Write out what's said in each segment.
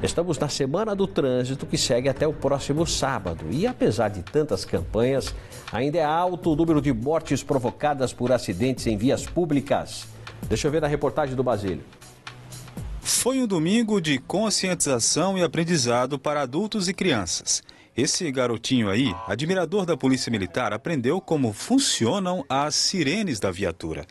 Estamos na Semana do Trânsito que segue até o próximo sábado. E apesar de tantas campanhas, ainda é alto o número de mortes provocadas por acidentes em vias públicas. Deixa eu ver na reportagem do Basílio. Foi um domingo de conscientização e aprendizado para adultos e crianças. Esse garotinho aí, admirador da Polícia Militar, aprendeu como funcionam as sirenes da viatura.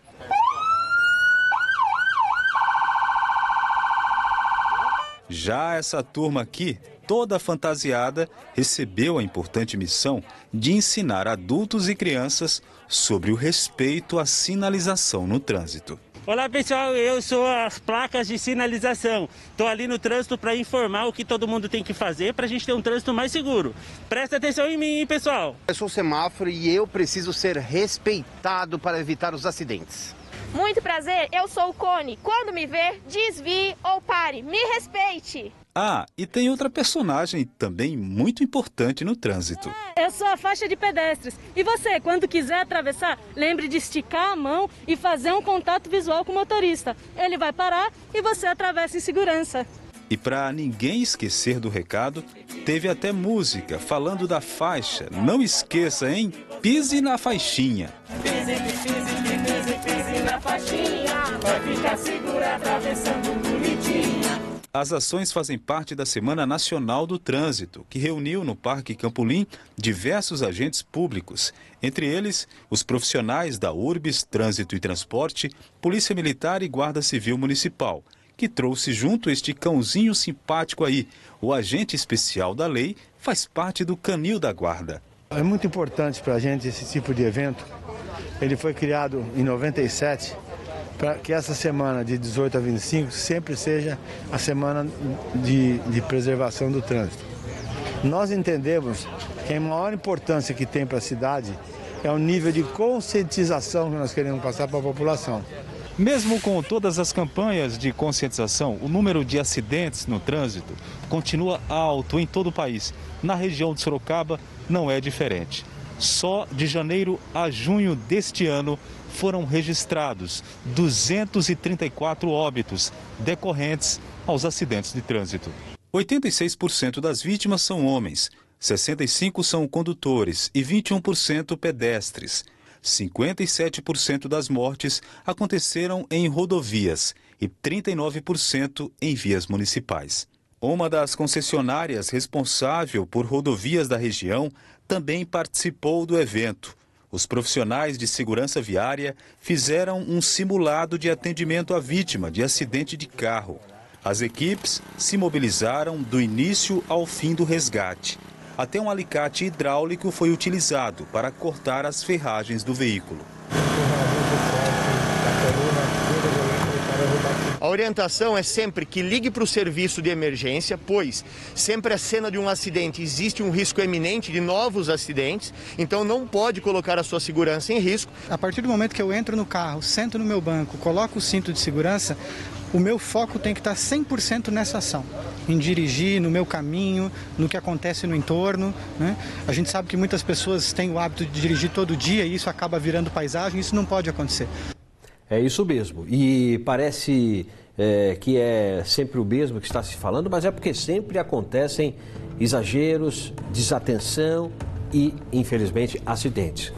Já essa turma aqui, toda fantasiada, recebeu a importante missão de ensinar adultos e crianças sobre o respeito à sinalização no trânsito. Olá pessoal, eu sou as placas de sinalização. Estou ali no trânsito para informar o que todo mundo tem que fazer para a gente ter um trânsito mais seguro. Presta atenção em mim, hein, pessoal. Eu sou semáforo e eu preciso ser respeitado para evitar os acidentes. Muito prazer, eu sou o Cone. Quando me ver, desvie ou pare. Me respeite. Ah, e tem outra personagem também muito importante no trânsito. Eu sou a faixa de pedestres. E você, quando quiser atravessar, lembre de esticar a mão e fazer um contato visual com o motorista. Ele vai parar e você atravessa em segurança. E para ninguém esquecer do recado, teve até música falando da faixa. Não esqueça, hein? Pise na faixinha. Pise, pise, pise, pise na faixinha. Vai ficar segura atravessando bonitinha. As ações fazem parte da Semana Nacional do Trânsito, que reuniu no Parque Campolim diversos agentes públicos, entre eles os profissionais da URBS, Trânsito e Transporte, Polícia Militar e Guarda Civil Municipal que trouxe junto este cãozinho simpático aí. O agente especial da lei faz parte do canil da guarda. É muito importante para a gente esse tipo de evento. Ele foi criado em 97 para que essa semana de 18 a 25 sempre seja a semana de, de preservação do trânsito. Nós entendemos que a maior importância que tem para a cidade é o nível de conscientização que nós queremos passar para a população. Mesmo com todas as campanhas de conscientização, o número de acidentes no trânsito continua alto em todo o país. Na região de Sorocaba não é diferente. Só de janeiro a junho deste ano foram registrados 234 óbitos decorrentes aos acidentes de trânsito. 86% das vítimas são homens, 65% são condutores e 21% pedestres. 57% das mortes aconteceram em rodovias e 39% em vias municipais. Uma das concessionárias responsável por rodovias da região também participou do evento. Os profissionais de segurança viária fizeram um simulado de atendimento à vítima de acidente de carro. As equipes se mobilizaram do início ao fim do resgate até um alicate hidráulico foi utilizado para cortar as ferragens do veículo. A orientação é sempre que ligue para o serviço de emergência, pois sempre a cena de um acidente existe um risco eminente de novos acidentes, então não pode colocar a sua segurança em risco. A partir do momento que eu entro no carro, sento no meu banco, coloco o cinto de segurança, o meu foco tem que estar 100% nessa ação, em dirigir no meu caminho, no que acontece no entorno. Né? A gente sabe que muitas pessoas têm o hábito de dirigir todo dia e isso acaba virando paisagem, isso não pode acontecer. É isso mesmo. E parece é, que é sempre o mesmo que está se falando, mas é porque sempre acontecem exageros, desatenção e, infelizmente, acidentes.